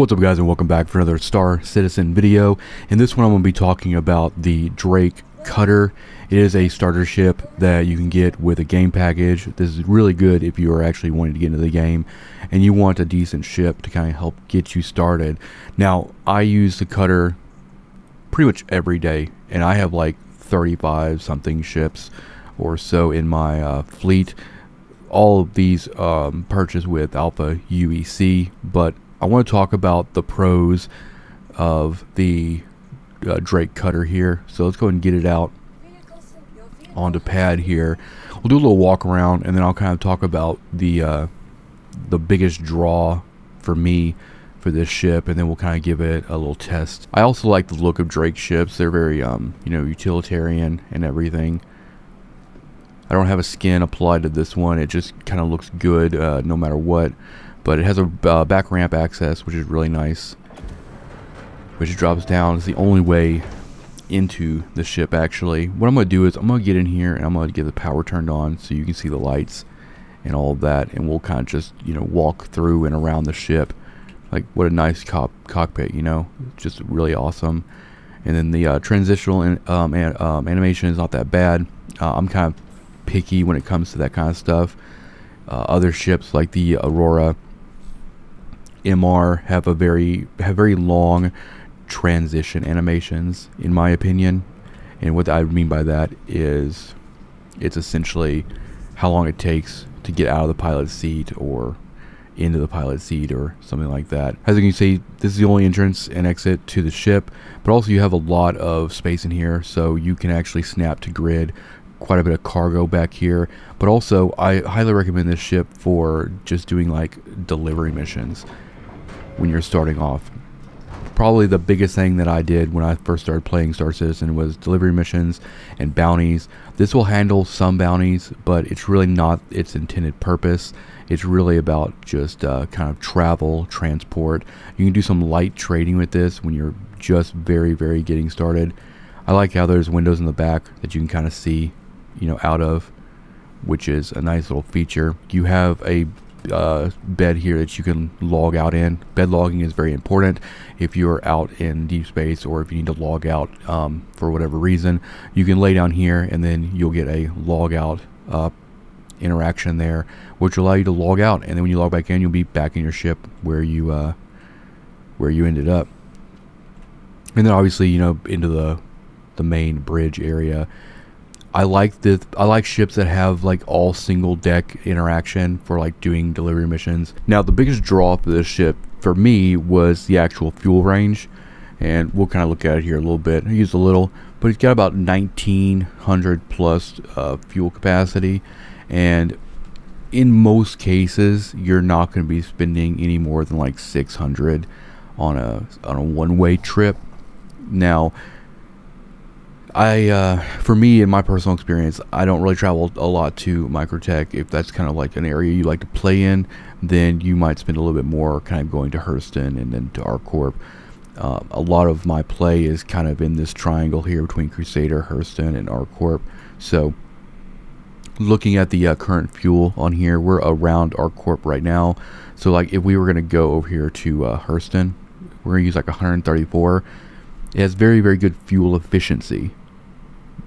What's up guys and welcome back for another Star Citizen video. In this one I'm going to be talking about the Drake Cutter. It is a starter ship that you can get with a game package. This is really good if you are actually wanting to get into the game and you want a decent ship to kind of help get you started. Now I use the Cutter pretty much every day and I have like 35 something ships or so in my uh, fleet. All of these um, purchased with Alpha UEC but I want to talk about the pros of the uh, Drake cutter here. So let's go ahead and get it out onto pad here. We'll do a little walk around and then I'll kind of talk about the uh, the biggest draw for me for this ship and then we'll kind of give it a little test. I also like the look of Drake ships. They're very um, you know utilitarian and everything. I don't have a skin applied to this one. It just kind of looks good uh, no matter what but it has a uh, back ramp access which is really nice which drops down. It's the only way into the ship actually. What I'm gonna do is I'm gonna get in here and I'm gonna get the power turned on so you can see the lights and all of that and we'll kind of just you know walk through and around the ship. Like what a nice cop cockpit you know? Just really awesome. And then the uh, transitional in, um, an, um, animation is not that bad. Uh, I'm kind of picky when it comes to that kind of stuff. Uh, other ships like the Aurora MR have a very have very long transition animations in my opinion and what I mean by that is it's essentially how long it takes to get out of the pilot seat or into the pilot seat or something like that. As you can see, this is the only entrance and exit to the ship, but also you have a lot of space in here, so you can actually snap to grid quite a bit of cargo back here. But also, I highly recommend this ship for just doing like delivery missions when you're starting off. Probably the biggest thing that I did when I first started playing Star Citizen was delivery missions and bounties. This will handle some bounties, but it's really not its intended purpose. It's really about just uh, kind of travel, transport. You can do some light trading with this when you're just very, very getting started. I like how there's windows in the back that you can kind of see, you know, out of, which is a nice little feature. You have a uh, bed here that you can log out in. Bed logging is very important if you're out in deep space or if you need to log out um, for whatever reason. You can lay down here and then you'll get a log out uh, interaction there, which will allow you to log out. And then when you log back in, you'll be back in your ship where you uh, where you ended up. And then obviously, you know, into the the main bridge area I like the I like ships that have like all single deck interaction for like doing delivery missions. Now the biggest draw for this ship for me was the actual fuel range, and we'll kind of look at it here a little bit. I used a little, but it's got about 1900 plus uh, fuel capacity, and in most cases you're not going to be spending any more than like 600 on a on a one-way trip. Now I, uh, for me, in my personal experience, I don't really travel a lot to Microtech. If that's kind of like an area you like to play in, then you might spend a little bit more kind of going to Hurston and then to ArcCorp. Uh, a lot of my play is kind of in this triangle here between Crusader, Hurston, and ArcCorp. So, looking at the uh, current fuel on here, we're around ArcCorp right now. So, like, if we were going to go over here to uh, Hurston, we're going to use like 134. It has very, very good fuel efficiency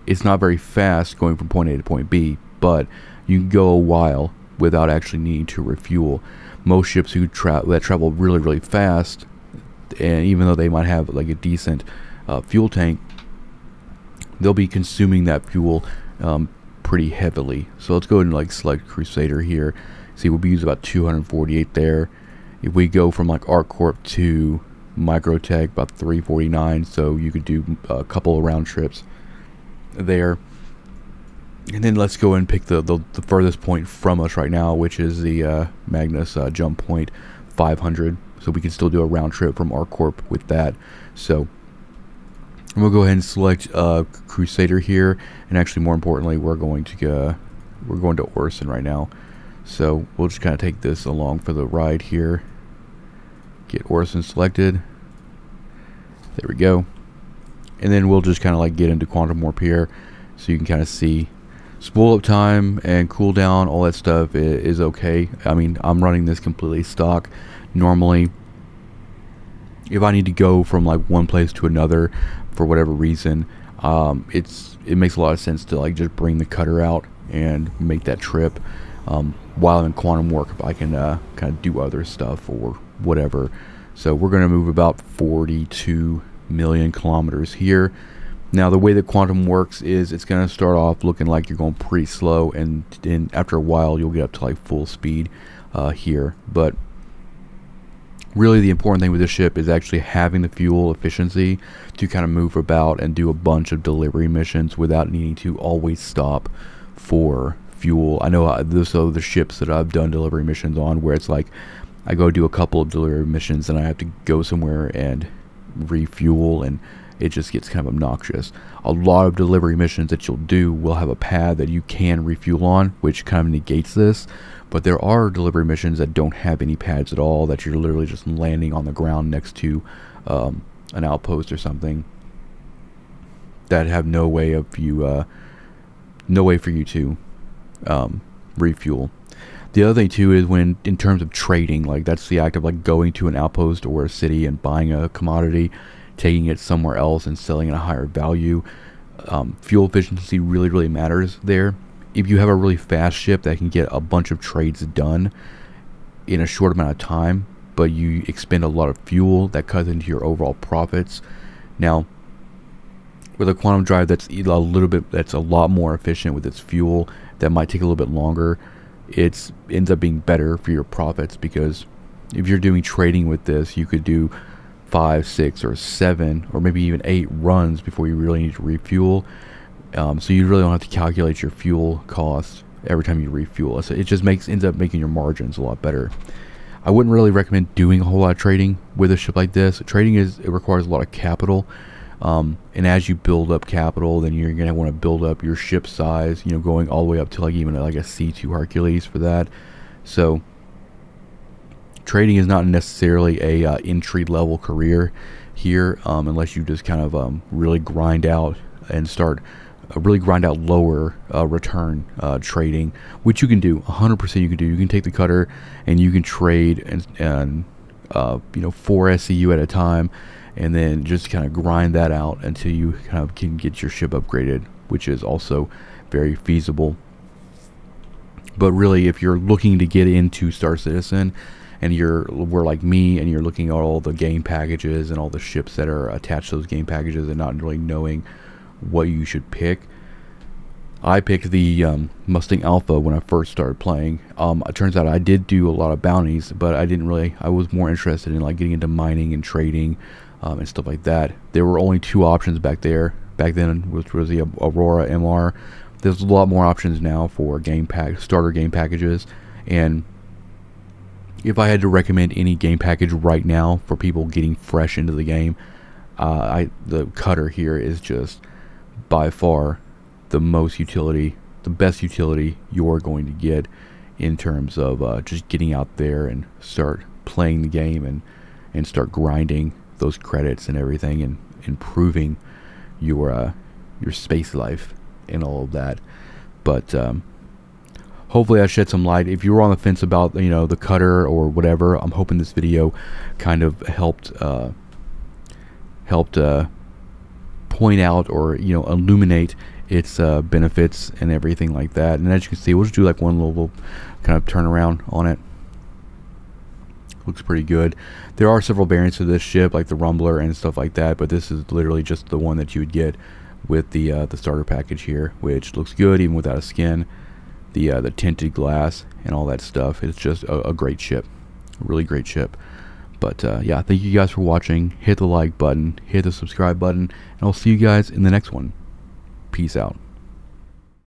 it's not very fast going from point A to point B, but you can go a while without actually needing to refuel. Most ships who tra- that travel really really fast, and even though they might have like a decent uh, fuel tank, they'll be consuming that fuel um, pretty heavily. So let's go and like select Crusader here. See, we'll be using about 248 there. If we go from like ArcCorp to Microtech, about 349. So you could do a couple of round trips there. And then let's go and pick the, the, the, furthest point from us right now, which is the uh, Magnus uh, jump point 500. So we can still do a round trip from ArcCorp with that. So we'll go ahead and select uh, Crusader here. And actually, more importantly, we're going to go, we're going to Orison right now. So we'll just kind of take this along for the ride here. Get Orison selected. There we go and then we'll just kind of like get into quantum warp here so you can kind of see spool up time and cooldown all that stuff is, okay I mean I'm running this completely stock normally if I need to go from like one place to another for whatever reason, um, it's it makes a lot of sense to like just bring the cutter out and make that trip. Um, while in quantum warp, I can uh, kind of do other stuff or whatever. So we're going to move about 42 million kilometers here. Now the way that quantum works is it's going to start off looking like you're going pretty slow, and then after a while you'll get up to like full speed uh, here. But really the important thing with this ship is actually having the fuel efficiency to kind of move about and do a bunch of delivery missions without needing to always stop for fuel. I know uh, there's other ships that I've done delivery missions on where it's like I go do a couple of delivery missions and I have to go somewhere and refuel and it just gets kind of obnoxious. A lot of delivery missions that you'll do will have a pad that you can refuel on, which kind of negates this. But there are delivery missions that don't have any pads at all, that you're literally just landing on the ground next to um, an outpost or something that have no way of you, uh, no way for you to um, refuel. The other thing too is when, in terms of trading, like that's the act of like going to an outpost or a city and buying a commodity, taking it somewhere else and selling at a higher value. Um, fuel efficiency really, really matters there if you have a really fast ship that can get a bunch of trades done in a short amount of time, but you expend a lot of fuel that cuts into your overall profits. Now, with a quantum drive that's a little bit that's a lot more efficient with its fuel that might take a little bit longer it ends up being better for your profits because if you're doing trading with this you could do five six or seven or maybe even eight runs before you really need to refuel um, so you really don't have to calculate your fuel cost every time you refuel. So it just makes ends up making your margins a lot better. I wouldn't really recommend doing a whole lot of trading with a ship like this. Trading is it requires a lot of capital, um, and as you build up capital, then you're gonna want to build up your ship size. You know, going all the way up to like even like a C2 Hercules for that. So trading is not necessarily a uh, entry level career here, um, unless you just kind of um, really grind out and start uh, really grind out lower uh, return uh, trading, which you can do 100%. You can do. You can take the cutter and you can trade and, and uh, you know four SCU at a time, and then just kind of grind that out until you kind of can get your ship upgraded, which is also very feasible. But really, if you're looking to get into Star Citizen, and you're were like me and you're looking at all the game packages and all the ships that are attached to those game packages and not really knowing what you should pick. I picked the um, Mustang Alpha when I first started playing. Um, it turns out I did do a lot of bounties, but I didn't really. I was more interested in like getting into mining and trading um, and stuff like that. There were only two options back there back then, which was the Aurora MR. There's a lot more options now for game pack starter game packages, and if I had to recommend any game package right now for people getting fresh into the game, uh, I the cutter here is just by far the most utility, the best utility you're going to get in terms of uh, just getting out there and start playing the game and and start grinding those credits and everything and improving your uh, your space life and all of that. But um, hopefully I shed some light. If you were on the fence about you know the cutter or whatever, I'm hoping this video kind of helped uh, helped uh, point out or you know illuminate its uh, benefits and everything like that. And as you can see, we'll just do like one little kind of turnaround on it. Looks pretty good. There are several variants of this ship, like the Rambler and stuff like that, but this is literally just the one that you would get with the uh, the starter package here, which looks good even without a skin. The uh, the tinted glass and all that stuff. It's just a, a great ship, a really great ship. But uh, yeah, thank you guys for watching. Hit the like button, hit the subscribe button, and I'll see you guys in the next one. Peace out.